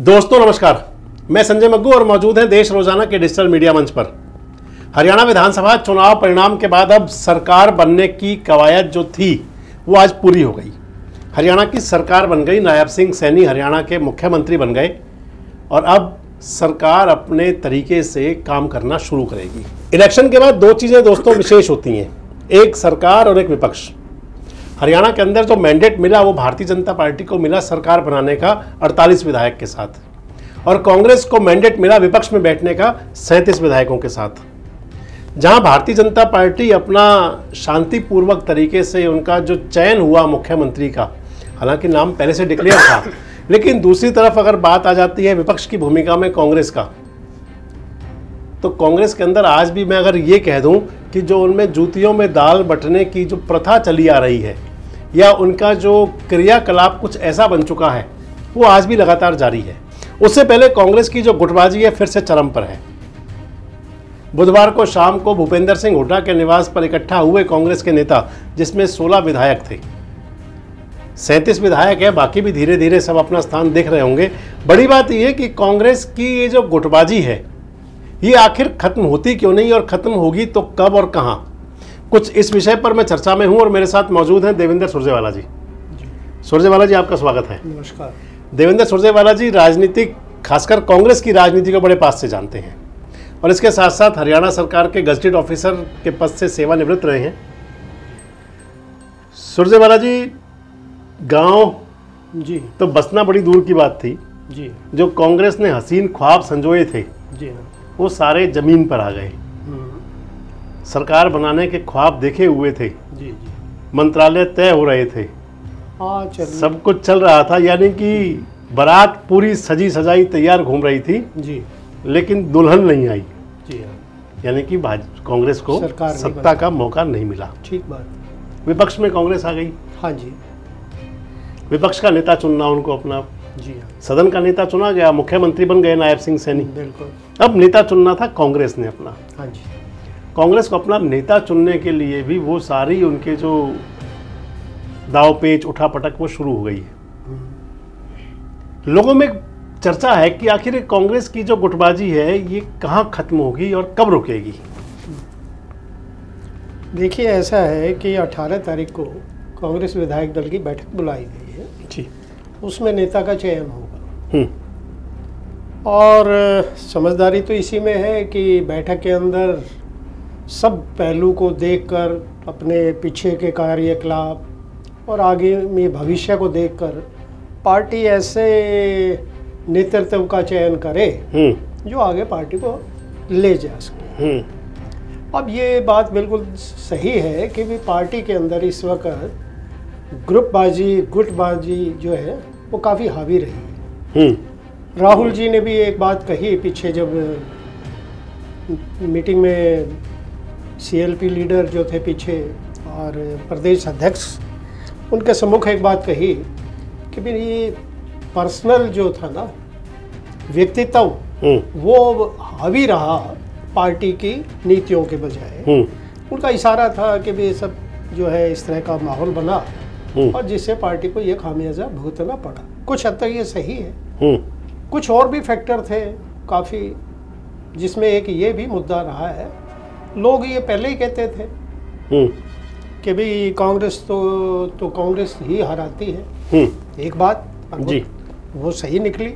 दोस्तों, नमस्कार। मैं संजय मग्गू और मौजूद हैं देश रोज़ाना के डिजिटल मीडिया मंच पर। हरियाणा विधानसभा चुनाव परिणाम के बाद अब सरकार बनने की कवायद जो थी, वो आज पूरी हो गई। हरियाणा की सरकार बन गई, नायब सिंह सैनी हरियाणा के मुख्यमंत्री बन गए और अब सरकार अपने तरीके से काम करना शुरू करेगी। इलेक्शन के बाद दो चीज़ें दोस्तों विशेष होती हैं। एक सरकार और एक विपक्ष। हरियाणा के अंदर जो मैंडेट मिला, वो भारतीय जनता पार्टी को मिला सरकार बनाने का 48 विधायक के साथ। और कांग्रेस को मैंडेट मिला विपक्ष में बैठने का सैंतीस विधायकों के साथ। जहाँ भारतीय जनता पार्टी अपना शांतिपूर्वक तरीके से उनका जो चयन हुआ मुख्यमंत्री का, हालाँकि नाम पहले से डिक्लेयर था, लेकिन दूसरी तरफ़ अगर बात आ जाती है विपक्ष की भूमिका में कांग्रेस का तो कांग्रेस के अंदर आज भी मैं अगर ये कह दूँ कि जो उनमें जूतियों में दाल बटने की जो प्रथा चली आ रही है या उनका जो क्रियाकलाप कुछ ऐसा बन चुका है, वो आज भी लगातार जारी है। उससे पहले कांग्रेस की जो गुटबाजी है, फिर से चरम पर है। बुधवार को शाम को भूपेंद्र सिंह हुड्डा के निवास पर इकट्ठा हुए कांग्रेस के नेता, जिसमें 16 विधायक थे। सैंतीस विधायक है, बाकी भी धीरे धीरे सब अपना स्थान देख रहे होंगे। बड़ी बात यह कि कांग्रेस की ये जो गुटबाजी है, ये आखिर खत्म होती क्यों नहीं और खत्म होगी तो कब और कहाँ? कुछ इस विषय पर मैं चर्चा में हूँ और मेरे साथ मौजूद हैं देवेंद्र सुरजेवाला जी। सुरजेवाला जी आपका स्वागत है। नमस्कार। देवेंद्र सुरजेवाला जी राजनीतिक खासकर कांग्रेस की राजनीति को बड़े पास से जानते हैं और इसके साथ साथ हरियाणा सरकार के गजटेड ऑफिसर के पद से सेवानिवृत्त रहे हैं। सुरजेवाला जी गाँव जी। तो बसना बड़ी दूर की बात थी। जी। जो कांग्रेस ने हसीन ख्वाब संजोए थे जी हाँ। वो सारे ज़मीन पर आ गए। सरकार बनाने के ख्वाब देखे हुए थे। जी जी। मंत्रालय तय हो रहे थे। हाँ सब कुछ चल रहा था यानी कि बारात पूरी सजी सजाई तैयार घूम रही थी जी। लेकिन दुल्हन नहीं आई। जी हाँ। यानी कि कांग्रेस को सत्ता का मौका नहीं मिला। ठीक बात। विपक्ष में कांग्रेस आ गई। हाँ जी। विपक्ष का नेता चुनना उनको अपना जी हाँ। सदन का नेता चुना गया मुख्यमंत्री बन गए नायब सिंह सैनी। बिल्कुल। अब नेता चुनना था कांग्रेस ने अपना। हाँ जी। कांग्रेस को अपना नेता चुनने के लिए भी वो सारी उनके जो दाव पेच उठा पटक वो शुरू हो गई है। लोगों में चर्चा है कि आखिर कांग्रेस की जो गुटबाजी है ये कहाँ खत्म होगी और कब रुकेगी? देखिए ऐसा है कि 18 तारीख को कांग्रेस विधायक दल की बैठक बुलाई गई है। जी। उसमें नेता का चयन होगा। हम्म। और समझदारी तो इसी में है कि बैठक के अंदर सब पहलू को देखकर अपने पीछे के कार्यकलाप और आगे में भविष्य को देखकर पार्टी ऐसे नेतृत्व का चयन करे हम्म। जो आगे पार्टी को ले जा सके। हम्म। अब ये बात बिल्कुल सही है कि भी पार्टी के अंदर इस वक्त ग्रुपबाजी गुटबाजी जो है वो काफ़ी हावी रही है। हम्म। राहुल जी ने भी एक बात कही पीछे जब मीटिंग में सीएलपी लीडर जो थे पीछे और प्रदेश अध्यक्ष उनके सम्मुख एक बात कही कि भी ये पर्सनल जो था ना व्यक्तित्व हम्म। वो हावी रहा पार्टी की नीतियों के बजाय। हम्म। उनका इशारा था कि भी ये सब जो है इस तरह का माहौल बना हम्म। और जिससे पार्टी को ये खामियाजा भुगतना पड़ा। कुछ हद तक ये सही है। कुछ और भी फैक्टर थे काफ़ी जिसमें एक ये भी मुद्दा रहा है लोग ये पहले ही कहते थे हम्म। कि भाई कांग्रेस तो तो कांग्रेस ही हराती है। हम्म। एक बात वो- जी। वो सही निकली।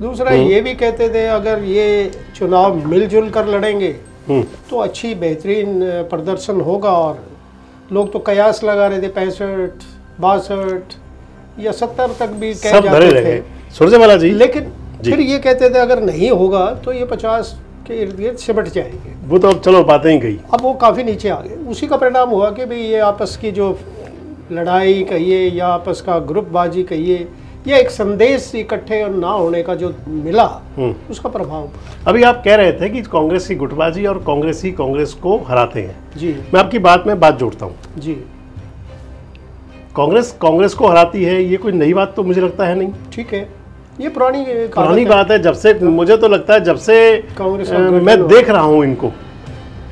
दूसरा हम्म। ये भी कहते थे अगर ये चुनाव मिलजुल कर लड़ेंगे तो अच्छी बेहतरीन प्रदर्शन होगा और लोग तो कयास लगा रहे थे पैंसठ बासठ या सत्तर तक भी कह जाते रहे थे। सुरजेवाला जी। लेकिन जी। फिर ये कहते थे अगर नहीं होगा तो ये पचास के इर्द गिर्द सिमट जाएँगे। वो तो अब चलो बातें ही गई। अब वो काफ़ी नीचे आ गए। उसी का परिणाम हुआ कि भाई ये आपस की जो लड़ाई कहिए या आपस का ग्रुपबाजी कहिए या एक संदेश इकट्ठे और ना होने का जो मिला हम्म। उसका प्रभाव। अभी आप कह रहे थे कि कांग्रेस की गुटबाजी और कांग्रेस ही कांग्रेस को हराते हैं। जी। मैं आपकी बात में बात जोड़ता हूँ। जी। कांग्रेस कांग्रेस को हराती है ये कोई नई बात तो मुझे लगता है नहीं। ठीक है। ये पुरानी पुरानी है। बात है जब से मुझे तो लगता है जब से कांग्रेस मैं देख रहा हूँ इनको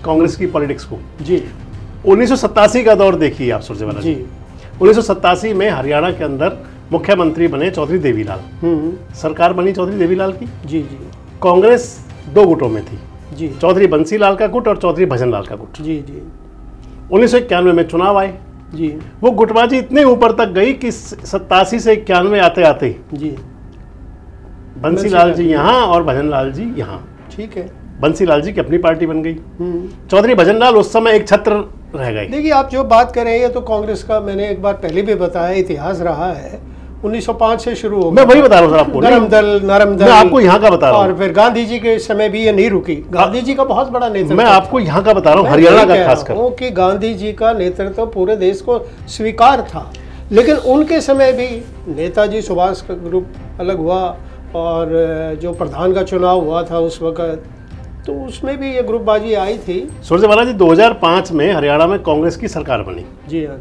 कांग्रेस की पॉलिटिक्स को। जी। उन्नीस का दौर देखिए आप सुरजेवाला जी। जी। उन्नीस में हरियाणा के अंदर मुख्यमंत्री बने चौधरी देवीलाल। हम्म। सरकार बनी चौधरी देवीलाल की? जी जी। कांग्रेस दो गुटों में थी। जी। चौधरी बंसीलाल का गुट और चौधरी भजनलाल का गुट। जी जी। उन्नीस सौ इक्यानवे में चुनाव आए। जी। वो गुटबाजी इतने ऊपर तक गई कि सत्तासी से इक्यानवे आते आते जी। बंसीलाल जी यहाँ और भजनलाल जी यहाँ। ठीक है। बंसीलाल जी की अपनी पार्टी बन गई। हम्म। चौधरी भजनलाल उस समय एक छत्र रह गए। देखिए आप जो बात कर रहे हैं ये तो कांग्रेस का मैंने एक बार पहले भी बताया इतिहास रहा है। 1905 से शुरू हो मैं वही बता रहा हूँ आपको। नरम दल नरम दल। मैं आपको यहाँ का बता रहा हूँ। और फिर गांधी जी के समय भी ये नहीं रुकी। गांधी जी का बहुत बड़ा नेतृत्व मैं आपको यहाँ का बता रहा हूँ हरियाणा का खासकर। कि गांधी जी का नेतृत्व पूरे देश को स्वीकार था। लेकिन उनके समय भी नेताजी सुभाष का ग्रुप अलग हुआ और जो प्रधान का चुनाव हुआ था उस वक्त तो उसमें भी ये ग्रुपबाजी आई थी। सूर्यवाला जी 2005 में हरियाणा में कांग्रेस की सरकार बनी। जी हाँ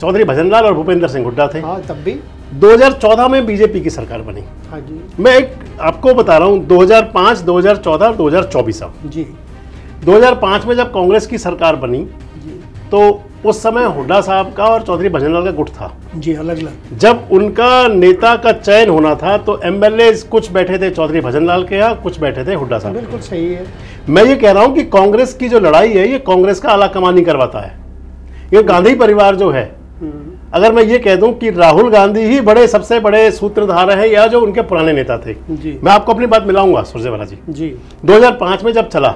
चौधरी भजनलाल और भूपेंद्र सिंह हुड्डा थे। हाँ तब भी। 2014 में बीजेपी की सरकार बनी। हाँ जी। मैं एक आपको बता रहा हूँ 2005 2014 और 2024 अब जी। 2005 में जब कांग्रेस की सरकार बनी तो उस समय हुड्डा साहब का और चौधरी भजनलाल का गुट था। जी अलग अलग। जब उनका नेता का चयन होना था तो एमएलए कुछ बैठे थे चौधरी भजनलाल के यहाँ कुछ बैठे थे हुड्डा साहब बिल्कुल सही है। मैं ये कह रहा हूँ कि कांग्रेस की जो लड़ाई है ये कांग्रेस का आला कमानी करवाता है। ये गांधी परिवार जो है। हम्म, अगर मैं ये कह दूँ कि राहुल गांधी ही बड़े सबसे बड़े सूत्रधार हैं या जो उनके पुराने नेता थे। जी। मैं आपको अपनी बात मिलाऊँगा सुरजेवाला जी। जी। 2005 में जब चला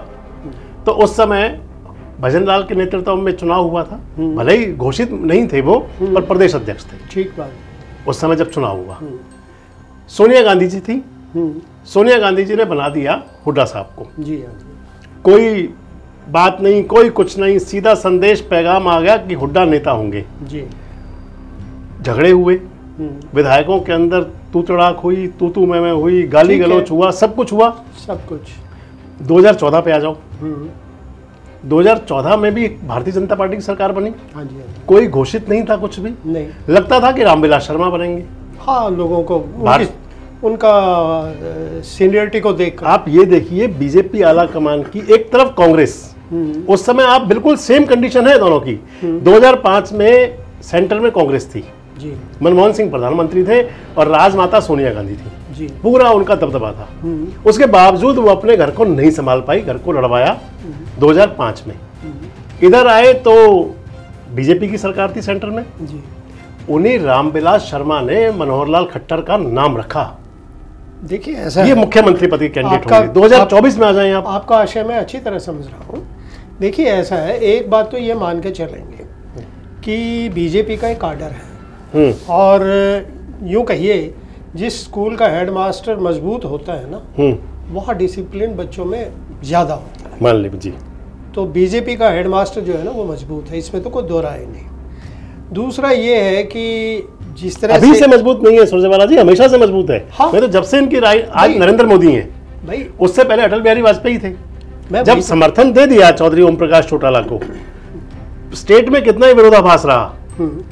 तो उस समय भजनलाल के नेतृत्व में चुनाव हुआ था। भले ही घोषित नहीं थे वो पर प्रदेश अध्यक्ष थे। ठीक बात। उस समय जब चुनाव हुआ। सोनिया गांधी जी थी। हम्म, सोनिया गांधी जी ने बना दिया हुड्डा साहब को। जी हाँ कोई बात नहीं कोई कुछ नहीं सीधा संदेश पैगाम आ गया कि हुड्डा नेता होंगे। जी। झगड़े हुए। हम्म, विधायकों के अंदर तू तड़ाक हुई तू तू मैं मैं हुई गाली। गलौच हुआ सब कुछ हुआ। सब कुछ। 2014 पे आ जाओ। हम्म, 2014 में भी भारतीय जनता पार्टी की सरकार बनी। हाँ जी हाँ जी। कोई घोषित नहीं था कुछ भी। नहीं। लगता था कि रामविलास शर्मा बनेंगे। हाँ लोगों को उनका सीनियरिटी को देख आप ये देखिए बीजेपी आला कमान की एक तरफ़ कांग्रेस। उस समय आप बिल्कुल सेम कंडीशन है दोनों की। 2005 में सेंटर में कांग्रेस थी। जी। मनमोहन सिंह प्रधानमंत्री थे और राजमाता सोनिया गांधी थी। पूरा उनका दबदबा था। हम्म, उसके बावजूद वो अपने घर को नहीं संभाल पाई घर को लड़वाया 2005 में। इधर आए तो बीजेपी की सरकार थी सेंटर में। उन्हीं रामविलास शर्मा ने मनोहर लाल खट्टर का नाम रखा। देखिए ऐसा ये मुख्यमंत्री पद के कैंडिडेट होंगे। 2024 में आ जाएँ आप। आपका आशय मैं अच्छी तरह समझ रहा हूँ। देखिए ऐसा है एक बात तो ये मान के चलेंगे कि बीजेपी का एक आर्डर है। हम्म। और यूँ कहिए जिस स्कूल का हेडमास्टर मज़बूत होता है ना हम्म। वहाँ डिसिप्लिन बच्चों में ज़्यादा होता है। मान लीजिए जी। तो बीजेपी का हेडमास्टर जो है ना वो मज़बूत है इसमें तो कोई दो राय नहीं। दूसरा ये है कि जिस तरह अभी से से मज़बूत नहीं है सुरजेवाला जी हमेशा से मज़बूत है। हाँ। मैं तो जब से इनकी राय आज नरेंद्र मोदी हैं भाई। उससे पहले अटल बिहारी वाजपेयी थे। मैं जब समर्थन दे दिया चौधरी ओम प्रकाश चौटाला को स्टेट में कितना ही विरोधाभास रहा।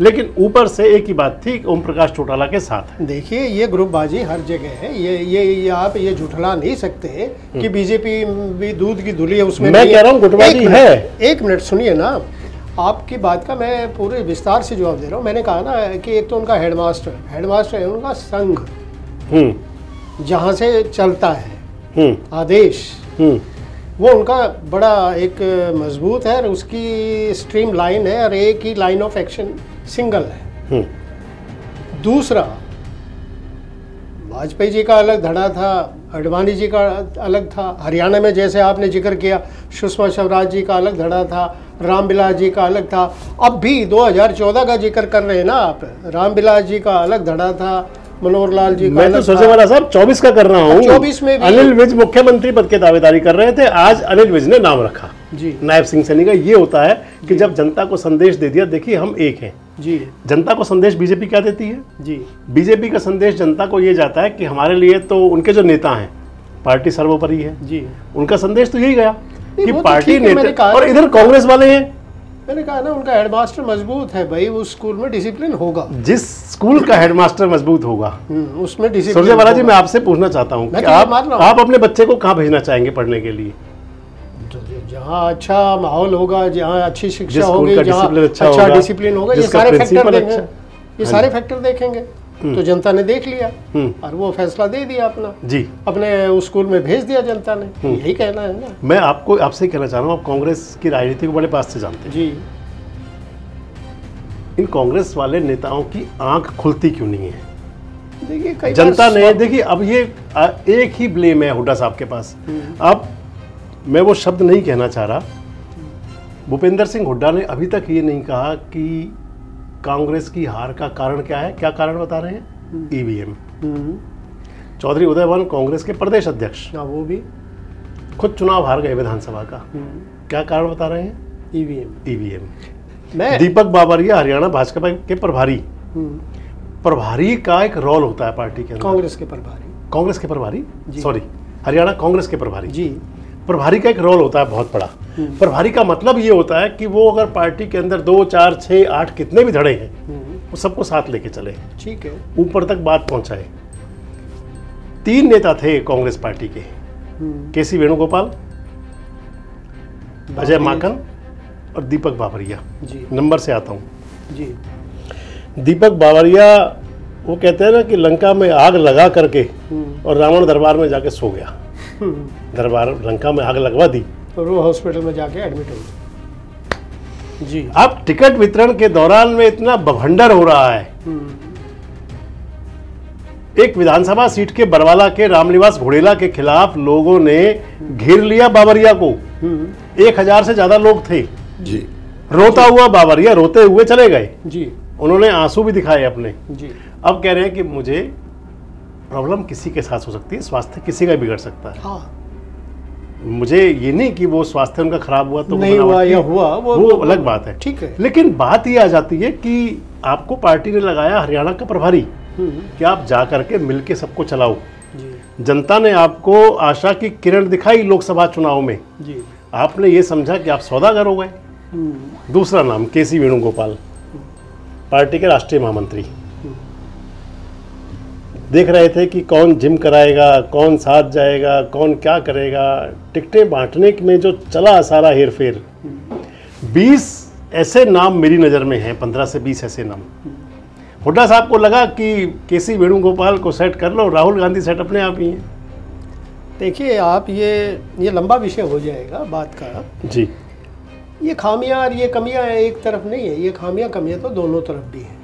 लेकिन ऊपर से एक ही बात थी ओम प्रकाश चौटाला के साथ देखिए ये ग्रुपबाजी हर जगह है। ये ये, ये आप ये झुठला नहीं सकते कि बीजेपी भी दूध की धुली है उसमें मैं कह रहा हूँ गुटबाजी एक है। एक मिनट सुनिए ना। आपकी बात का मैं पूरे विस्तार से जवाब दे रहा हूँ। मैंने कहा ना कि एक तो उनका हेडमास्टर हेडमास्टर है उनका संघ हम्म। जहाँ से चलता है। हम्म। आदेश। हम्म। वो उनका बड़ा एक मज़बूत है और उसकी स्ट्रीम लाइन है और एक ही लाइन ऑफ़ एक्शन सिंगल है। हम्म। दूसरा वाजपेयी जी का अलग धड़ा था अडवाणी जी का अलग था हरियाणा में जैसे आपने ज़िक्र किया सुषमा स्वराज जी का अलग धड़ा था रामविलास जी का अलग था। अब भी 2014 का ज़िक्र कर रहे हैं ना आप रामविलास जी का अलग धड़ा था मनोहर लाल जी मैं तो सोचे वाला साहब 24 का कर रहा हूँ 24 में अनिल विज मुख्यमंत्री पद की दावेदारी कर रहे थे। आज अनिल विज ने नाम रखा। जी। नायब सिंह सैनी का ये होता है कि जब जनता को संदेश दे दिया देखिए हम एक हैं। जी। जनता को संदेश बीजेपी क्या देती है? जी। बीजेपी का संदेश जनता को ये जाता है कि हमारे लिए तो उनके जो नेता हैं पार्टी सर्वोपरि है। जी। उनका संदेश तो यही गया कि तो पार्टी है, नेता और इधर कांग्रेस वाले हैं। मैंने कहा ना उनका हेडमास्टर मज़बूत है भाई उस स्कूल में डिसिप्लिन होगा। जिस स्कूल का हेडमास्टर मज़बूत होगा। हम्म, उसमें डिसिप्लिन सुरजेवाला जी मैं आपसे पूछना चाहता हूँ कि तो आप। आप अपने बच्चे को कहाँ भेजना चाहेंगे पढ़ने के लिए? जो- जहाँ अच्छा माहौल होगा जहाँ अच्छी शिक्षा होगी जहाँ अच्छा अच्छा डिसिप्लिन होगा ये सारे फैक्टर देखेंगे। अच्छा। ये हाँ सारे फैक्टर देखेंगे। तो जनता ने देख लिया हम्म। और वो फैसला दे दिया अपना। जी। अपने उस स्कूल में भेज दिया जनता ने। यही कहना है ना। मैं आपको आपसे कहना चाह रहा हूँ आप कांग्रेस की राजनीति को बड़े पास से जानते हैं। जी। इन कांग्रेस वाले नेताओं की आँख खुलती क्यों नहीं है? देखिए जनता ने देखिए अब ये एक ही ब्लेम है हुड्डा साहब के पास। अब मैं वो शब्द नहीं कहना चाह रहा। भूपेंद्र सिंह हुड्डा ने अभी तक ये नहीं कहा कि कांग्रेस की हार का कारण क्या है? क्या कारण बता रहे हैं? ईवीएम हम्म, चौधरी उदयवन कांग्रेस के प्रदेश अध्यक्ष। हाँ वो भी। खुद चुनाव हार गए विधानसभा का। क्या कारण बता रहे हैं? ईवीएम ईवीएम मैं दीपक बाबरिया हरियाणा भाजपा के प्रभारी। हम्म, प्रभारी का एक रोल होता है पार्टी के कांग्रेस के प्रभारी। कांग्रेस के प्रभारी? सॉरी हरियाणा कांग्रेस के प्रभारी। जी। प्रभारी का एक रोल होता है बहुत बड़ा। प्रभारी का मतलब ये होता है कि वो अगर पार्टी के अंदर दो चार छः आठ कितने भी धड़े हैं हम्म, वो सबको साथ लेके चले। ठीक है। ऊपर तक बात पहुँचाए। तीन नेता थे कांग्रेस पार्टी के। हम्म, के सी वेणुगोपाल अजय माकन और दीपक बाबरिया नंबर से आता हूँ। जी। दीपक बाबरिया वो कहते हैं ना कि लंका में आग लगा करके हम्म, और रावण दरबार में जाके सो गया। हम्म, दरबार लंका में आग लगवा दी। और वो हॉस्पिटल में जाके एडमिट हो गए। जी। अब टिकट वितरण के दौरान में इतना बभंडर हो रहा है। हम्म, एक विधानसभा सीट के बरवाला के रामनिवास घोड़ेला के खिलाफ लोगों ने घेर लिया बाबरिया को। हम्म, एक हज़ार से ज़्यादा लोग थे। जी। रोता हुआ बाबरिया रोते हुए चले गए। जी। उन्होंने आँसू भी दिखाए अपने। जी। अब कह रहे हैं कि मुझे प्रॉब्लम किसी के साथ हो सकती है स्वास्थ्य किसी का बिगड़ सकता है। हाँ। मुझे ये नहीं कि वो स्वास्थ्य उनका खराब हुआ तो नहीं हुआ या हुआ वो वो अलग बात है। ठीक है। लेकिन बात ये आ जाती है कि आपको पार्टी ने लगाया हरियाणा का प्रभारी हम्म, कि आप जा करके मिल के सबको चलाओ। जनता ने आपको आशा की किरण दिखाई लोकसभा चुनाव में। जी। आपने ये समझा कि आप सौदागर हो गए। हम्म, दूसरा नाम के सी वेणुगोपाल पार्टी के राष्ट्रीय महामंत्री। देख रहे थे कि कौन जिम कराएगा कौन साथ जाएगा कौन क्या करेगा। टिकटें बांटने में जो चला सारा हेर फेर बीस ऐसे नाम मेरी नज़र में हैं पंद्रह से बीस ऐसे नाम। हुड्डा साहब को लगा कि के सी वेणुगोपाल को सेट कर लो राहुल गांधी सेट अपने आप ही हैं। देखिए आप ये ये लंबा विषय हो जाएगा बात का। जी। ये खामियाँ और ये कमियाँ एक तरफ़ नहीं है ये खामियाँ कमियाँ तो दोनों तरफ़ भी हैं।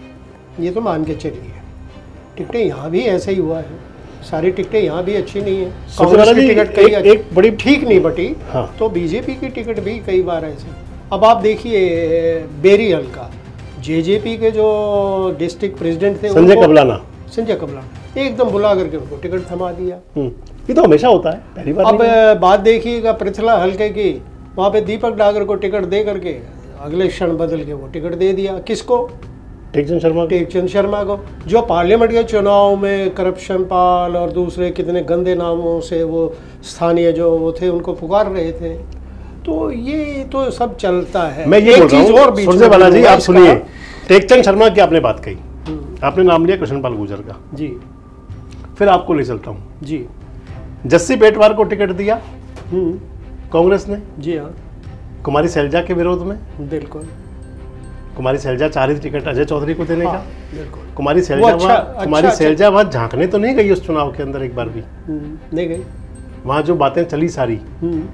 ये तो मान के चलिए। टिकटें यहाँ भी ऐसे ही हुआ है। सारी टिकटें यहाँ भी अच्छी नहीं है। कांग्रेस की टिकट कई एक- एक बड़ी ठीक नहीं बटी हाँ। तो बीजेपी की टिकट भी कई बार ऐसे। अब आप देखिए बेरियल का। जेजेपी के जो डिस्ट्रिक्ट प्रेसिडेंट थे संजय कबलाना। संजय कबलाना। एकदम बुला करके उनको टिकट थमा दिया। हम्म, ये तो हमेशा होता है पहली बार अब बात देखिएगा पृथला हल्के की। वहाँ पे दीपक डागर को टिकट दे करके अगले क्षण बदल के वो टिकट दे दिया। किसको? टेकचंद शर्मा टेकचंद शर्मा को। जो पार्लियामेंट के चुनाव में करप्शन पाल और दूसरे कितने गंदे नामों से वो स्थानीय जो वो थे उनको पुकार रहे थे। तो ये तो सब चलता है। मैं ये एक बोल रहा चीज़ हूँ और बीच में सुरजेवाला जी आप सुनिए। टेकचंद शर्मा की आपने बात कही। हम्म, आपने नाम लिया कृष्णपाल गुजर का। जी। फिर आपको ले चलता हूँ। जी। जस्सी पेटवार को टिकट दिया। हम्म, कांग्रेस ने। जी हाँ। कुमारी सैलजा के विरोध में। बिल्कुल। कुमारी सैलजा थी टिकट अजय चौधरी को देने हाँ, का कुमारी सैलजा अच्छा- वहाँ अच्छा- कुमारी अच्छा- सैलजा वहाँ झांकने तो नहीं गई उस चुनाव के अंदर एक बार भी? हम्म, नहीं गई। वहाँ जो बातें चली सारी। हम्म,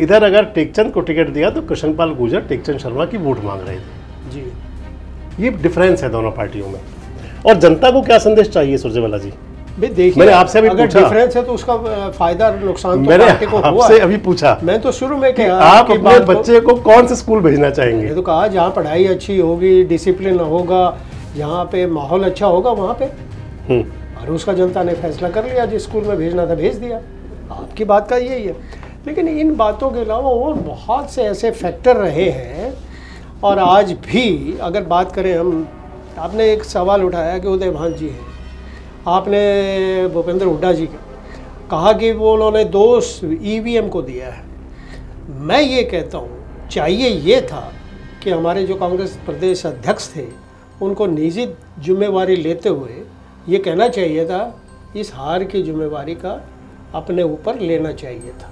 इधर अगर टेकचंद को टिकट दिया तो कृष्णपाल गुजर टेकचंद शर्मा की वोट मांग रहे थे। जी। ये डिफरेंस है दोनों पार्टियों में। और जनता को क्या संदेश चाहिए सुरजेवाला जी? मैंने आपसे अभी अगर पूछा। डिफरेंस है तो उसका फ़ायदा नुकसान तो मैंने पार्टी को हुआ आपसे अभी पूछा। मैं तो शुरू में कहा आप अपने बच्चे को कौन से स्कूल भेजना चाहेंगे? तो कहा जहाँ पढ़ाई अच्छी होगी डिसिप्लिन होगा जहाँ पे माहौल अच्छा होगा वहाँ पे। हम्म, और उसका जनता ने फैसला कर लिया जिस स्कूल में भेजना था भेज दिया। आपकी बात का यही है। लेकिन इन बातों के अलावा और बहुत से ऐसे फैक्टर रहे हैं। और आज भी अगर बात करें हम आपने एक सवाल उठाया कि उदय भान जी हैं। आपने भूपेंद्र हुड्डा जी का कहा कि वो उन्होंने दोष ईवीएम को दिया है मैं ये कहता हूँ चाहिए ये था कि हमारे जो कांग्रेस प्रदेश अध्यक्ष थे उनको निजी जिम्मेवारी लेते हुए ये कहना चाहिए था इस हार की जिम्मेवारी का अपने ऊपर लेना चाहिए था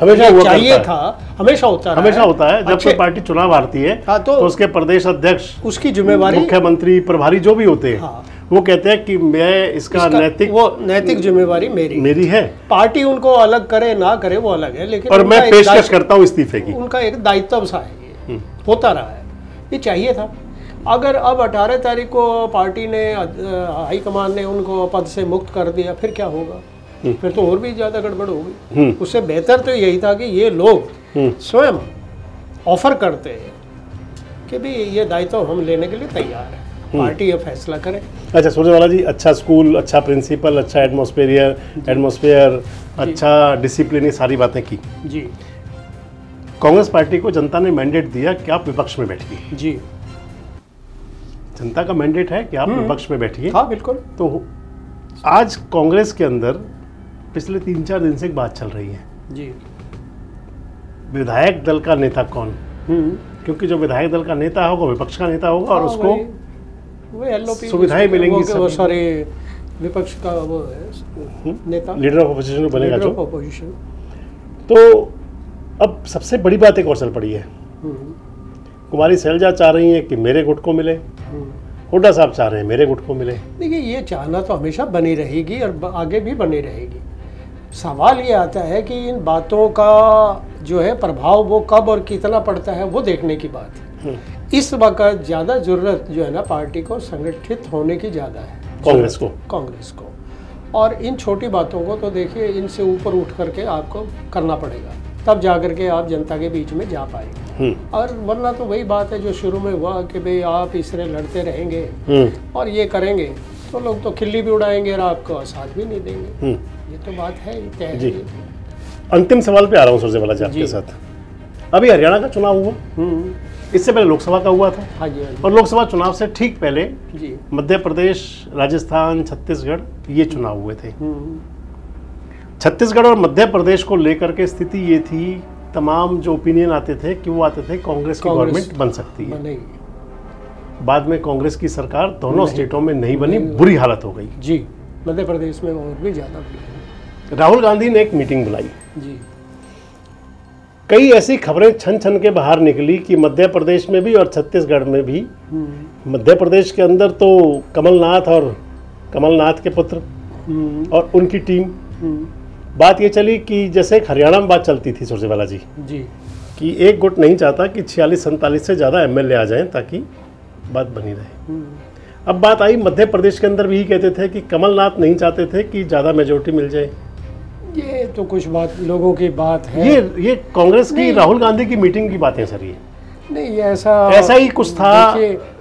हमेशा हुआ चाहिए करता है। था हमेशा होता हमेशा होता है जब कोई पार्टी चुनाव हारती है हाँ, तो तो उसके प्रदेश अध्यक्ष उसकी जिम्मेवारी मुख्यमंत्री प्रभारी जो भी होते हैं हाँ। वो कहते हैं कि मैं इसका, इसका नैतिक वो नैतिक जिम्मेवारी मेरी। मेरी है। पार्टी उनको अलग करे ना करे वो अलग है लेकिन और मैं पेशकश करता हूँ इस्तीफे की। उनका एक दायित्व सा है ये। हम्म। होता रहा है। ये चाहिए था। अगर अब 18 तारीख को पार्टी ने हाईकमान ने उनको पद से मुक्त कर दिया फिर क्या होगा? फिर तो और भी ज़्यादा गड़बड़ होगी। हम्म। उससे बेहतर तो यही था कि ये लोग हम्म। स्वयं ऑफ़र करते हैं कि भाई ये दायित्व हम लेने के लिए तैयार है। हम्म। पार्टी ये फैसला करे। अच्छा सुरजेवाला जी अच्छा स्कूल अच्छा प्रिंसिपल अच्छा एटमॉस्फेरियर एटमॉस्फेयर अच्छा डिसिप्लिन ये सारी बातें की। जी। कांग्रेस पार्टी को जनता ने मैंडेट दिया कि आप विपक्ष में बैठिए। जी। जनता का मैंडेट है कि आप हम्म। विपक्ष में बैठिए। हाँ बिल्कुल। तो आज कांग्रेस के अंदर पिछले तीन चार दिन से एक बात चल रही है। जी। विधायक दल का नेता कौन? हम्म। क्योंकि जो विधायक दल का नेता होगा विपक्ष का नेता होगा और हाँ, उसको वही एलओपी सुविधाएँ मिलेंगी वो। सॉरी विपक्ष का वो है नेता। लीडर ऑफ़ अपोजिशन बनेगा जो। ऑपोजिशन तो अब सबसे बड़ी बात एक और चल पड़ी है। कुमारी शैलजा चाह रही हैं कि मेरे गुट को मिले। हुड्डा साहब चाह रहे हैं मेरे गुट को मिले। देखिए ये चाहना तो हमेशा बनी रहेगी और आगे भी बनी रहेगी। सवाल ये आता है कि इन बातों का जो है प्रभाव वो कब और कितना पड़ता है वो देखने की बात है। हम्म, इस वक्त ज़्यादा ज़रूरत जो है ना पार्टी को संगठित होने की ज़्यादा है। कांग्रेस को। कांग्रेस को। और इन छोटी बातों को तो देखिए इनसे ऊपर उठ करके आपको करना पड़ेगा। तब जा करके आप जनता के बीच में जा पाएँगे। हम्म, और वरना तो वही बात है जो शुरू में हुआ कि भाई आप इससे लड़ते रहेंगे हम्म, और ये करेंगे तो लोग तो खिल्ली भी उड़ाएँगे और आपको साथ भी नहीं देंगे। हम्म। ये तो बात है तय। अंतिम सवाल पे आ रहा हूँ सुरजेवाला जी आपके साथ। अभी हरियाणा का चुनाव हुआ। इससे पहले लोकसभा का हुआ था। हाँ जी हाँ और लोकसभा चुनाव से ठीक पहले मध्य प्रदेश राजस्थान छत्तीसगढ़ ये चुनाव हुए थे। हम्म, छत्तीसगढ़ और मध्य प्रदेश को लेकर के स्थिति ये थी तमाम जो ओपिनियन आते थे कि वो आते थे? कांग्रेस की गवर्नमेंट बन सकती है। बाद में कांग्रेस की सरकार दोनों स्टेटों में नहीं बनी बुरी हालत हो गई। जी मध्य प्रदेश में और भी ज़्यादा राहुल गांधी ने एक मीटिंग बुलाई। जी। कई ऐसी खबरें छन छन के बाहर निकली कि मध्य प्रदेश में भी और छत्तीसगढ़ में भी। हम्म, मध्य प्रदेश के अंदर तो कमलनाथ और कमलनाथ के पुत्र हम्म, और उनकी टीम। हम्म, बात ये चली कि जैसे एक हरियाणा में बात चलती थी सुरजेवाला जी जी। कि एक गुट नहीं चाहता कि छियालीस सैंतालीस से ज़्यादा एमएलए आ जाएँ ताकि बात बनी रहे। अब बात आई मध्य प्रदेश के अंदर भी कहते थे कि कमलनाथ नहीं चाहते थे कि ज़्यादा मेजोरिटी मिल जाए। ये तो कुछ बात लोगों की बात है। ये ये कांग्रेस की राहुल गांधी की मीटिंग की बातें सर ये। नहीं ये ऐसा ऐसा ही कुछ था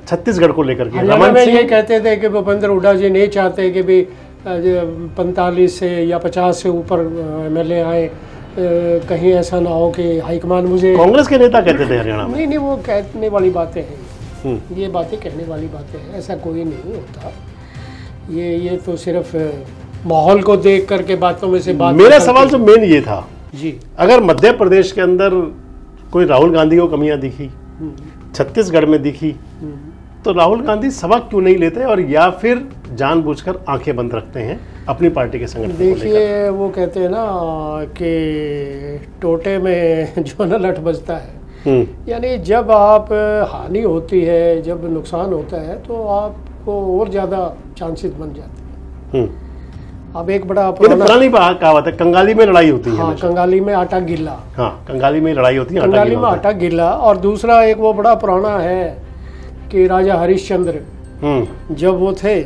छत्तीसगढ़ को लेकर के। रमन में ये कहते थे कि भूपेंद्र हुड्डा जी नहीं चाहते कि भी पैंतालीस से या पचास से ऊपर एम एल आए। कहीं ऐसा ना हो कि हाईकमान मुझे कांग्रेस के नेता कहते थे हरियाणा नहीं नहीं वो कहने वाली बातें हैं। हम्म, ये बातें कहने वाली बातें हैं ऐसा कोई नहीं होता। ये ये तो सिर्फ़ माहौल को देख करके बातों में से बात मेरा सवाल जो है। मेन ये था। जी। अगर मध्य प्रदेश के अंदर कोई राहुल गांधी को कमियाँ दिखी हम्म, छत्तीसगढ़ में दिखी हम्म। तो राहुल गांधी सबक क्यों नहीं लेते और या फिर जानबूझकर आँखें बंद रखते हैं अपनी पार्टी के संगठन देखिए वो कहते हैं ना कि टोटे में जो ना लठ बजता है। हम्म, यानी जब आप हानि होती है जब नुकसान होता है तो आपको और ज़्यादा चांसेस बन जाते हैं। अब एक बड़ा ये तो पुराना पुरानी कहावत है कंगाली में लड़ाई होती है हाँ। कंगाली में आटा गिल्ला हाँ कंगाली में लड़ाई होती है कंगाली में आटा गिल्ला और दूसरा एक वो बड़ा पुराना है कि राजा हरिश्चंद्र हम्म, जब वो थे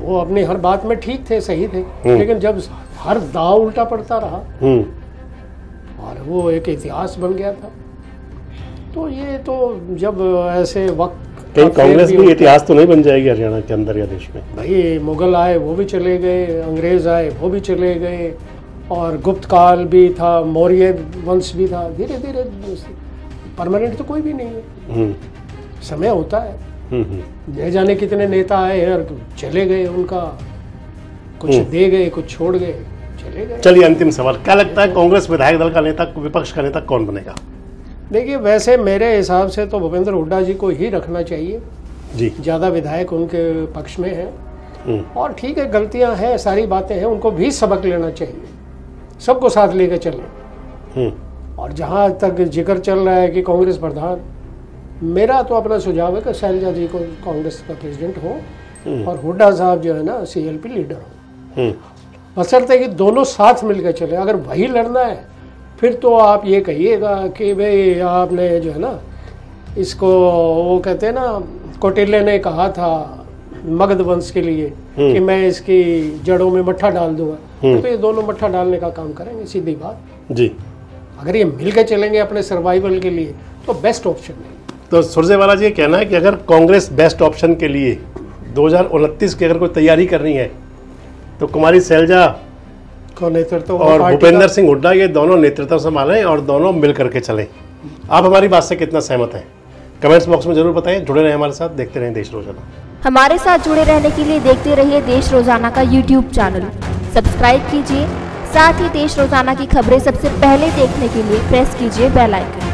वो अपनी हर बात में ठीक थे सही थे हम्म। लेकिन जब हर दाव उल्टा पड़ता रहा हम्म, और वो एक इतिहास बन गया था। तो ये तो जब ऐसे वक्त कहीं कांग्रेस भी भी इतिहास तो नहीं बन जाएगी हरियाणा के अंदर या देश में। भाई मुगल आए वो भी चले गए अंग्रेज़ आए वो भी चले गए और गुप्त काल भी था मौर्य वंश भी था धीरे धीरे परमानेंट तो कोई भी नहीं है। हम्म, समय होता है। हम्म, हम्म। न जाने कितने नेता आए हैं और चले गए उनका। कुछ हम्म। दे गए कुछ छोड़ गए चले गए। चलिए अंतिम सवाल। क्या लगता है कांग्रेस विधायक दल का नेता विपक्ष का नेता कौन बनेगा? देखिए वैसे मेरे हिसाब से तो भूपेंद्र हुड्डा जी को ही रखना चाहिए। जी। ज़्यादा विधायक उनके पक्ष में हैं। हम्म, और ठीक है गलतियाँ हैं सारी बातें हैं उनको भी सबक लेना चाहिए। सबको साथ लेकर चलें। हम्म, और जहाँ तक ज़िक्र चल रहा है कि कांग्रेस प्रधान मेरा तो अपना सुझाव है कि शैलजा जी को कांग्रेस का प्रेसिडेंट हो और हुड्डा साहब जो है ना सीएलपी लीडर हो। हम्म, बसरते कि दोनों साथ मिलकर चले। अगर वही लड़ना है फिर तो आप ये कहिएगा कि भाई आपने जो है ना इसको वो कहते हैं ना कौटिल्य ने कहा था मगध वंश के लिए कि मैं इसकी जड़ों में मट्ठा डाल दूँगा। तो ये दोनों मट्ठा डालने का काम करेंगे सीधी बात। जी। अगर ये मिल के चलेंगे अपने सर्वाइवल के लिए तो बेस्ट ऑप्शन है। तो सुरजेवाला जी कहना है कि अगर कांग्रेस बेस्ट ऑप्शन के लिए दो की अगर कोई तैयारी करनी है तो कुमारी सैलजा को नेतृत्व और भूपेंद्र सिंह हुड्डा ये दोनों नेतृत्व संभालें और दोनों मिल करके चलें। आप हमारी बात से कितना सहमत हैं? कमेंट्स बॉक्स में ज़रूर बताएँ जुड़े रहें हमारे साथ देखते रहें देश रोज़ाना। हमारे साथ जुड़े रहने के लिए देखते रहिए देश रोज़ाना का यूट्यूब चैनल सब्सक्राइब कीजिए साथ ही देश रोज़ाना की खबरें सबसे पहले देखने के लिए प्रेस कीजिए बेल आइकन